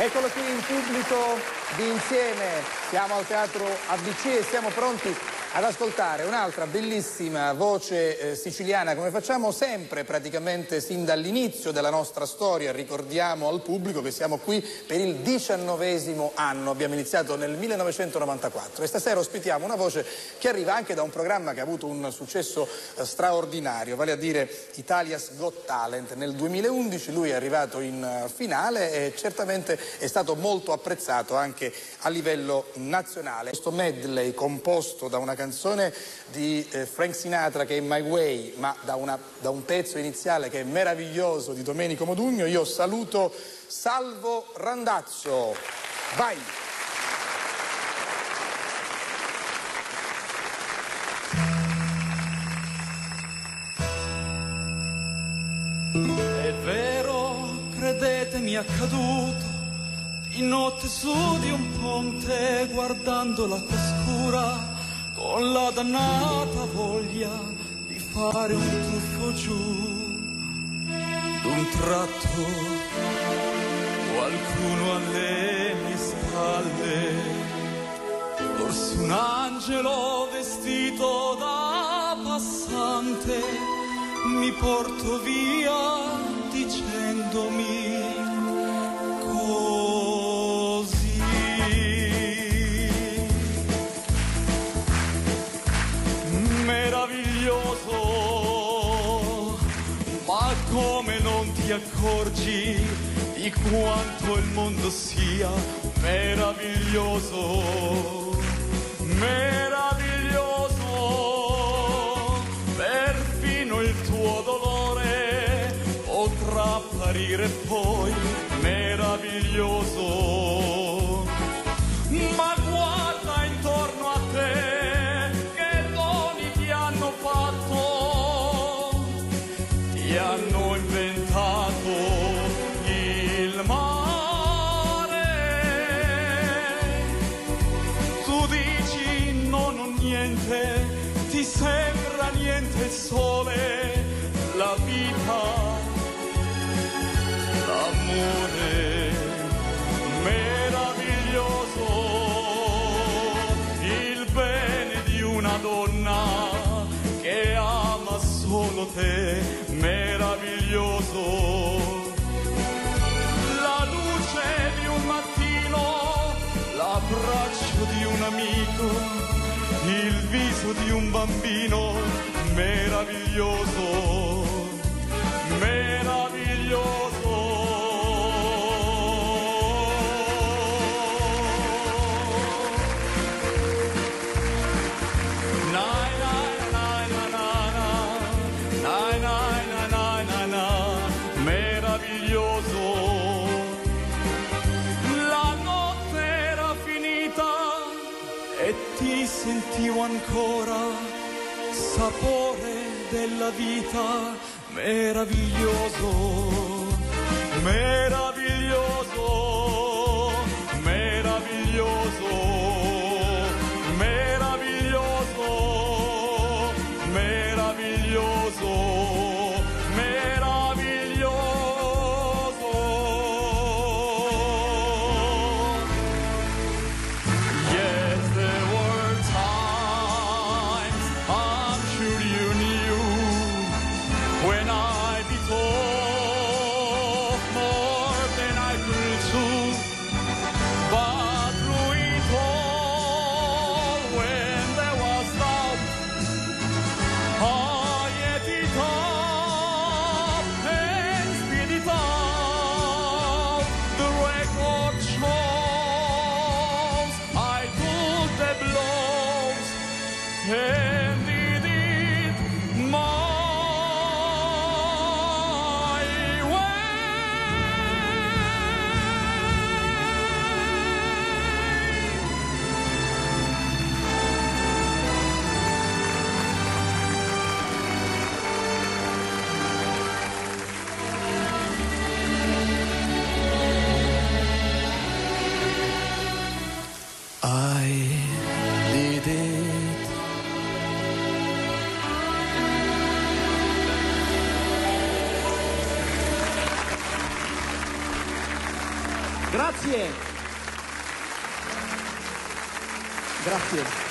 Eccolo qui in pubblico di insieme, siamo al Teatro ABC e siamo pronti ad ascoltare un'altra bellissima voce eh, siciliana come facciamo sempre praticamente sin dall'inizio della nostra storia. Ricordiamo al pubblico che siamo qui per il diciannovesimo anno, abbiamo iniziato nel 1994 e stasera ospitiamo una voce che arriva anche da un programma che ha avuto un successo eh, straordinario, vale a dire Italia's Got Talent. Nel 2011 lui è arrivato in uh, finale e certamente è stato molto apprezzato anche a livello nazionale. Questo medley composto da una canzone di eh, Frank Sinatra che è My Way, ma da, una, da un pezzo iniziale che è meraviglioso di Domenico Modugno, io saluto Salvo Randazzo. Vai! È vero, credetemi, accaduto di notte su di un ponte guardando l'acqua scura con la dannata voglia di fare un tuffo giù. D'un tratto qualcuno alle mie spalle, forse un angelo vestito da passante, mi porto via dicendomi Meraviglioso, ma come non ti accorgi di quanto il mondo sia meraviglioso, meraviglioso, perfino il tuo dolore potrà apparire poi meraviglioso. La vita l'amore meraviglioso, il bene di una donna che ama solo te, meraviglioso. La luce di un mattino, l'abbraccio di un amico, il viso di un bambino, meraviglioso. La notte era finita e ti sentivo ancora sapore della vita meraviglioso, meraviglioso, Hey. Grazie. Grazie.